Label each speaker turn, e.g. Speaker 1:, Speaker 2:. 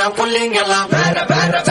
Speaker 1: எல்லாம் புள்ளிங்கெல்லாம் வேற வேற வேற வேற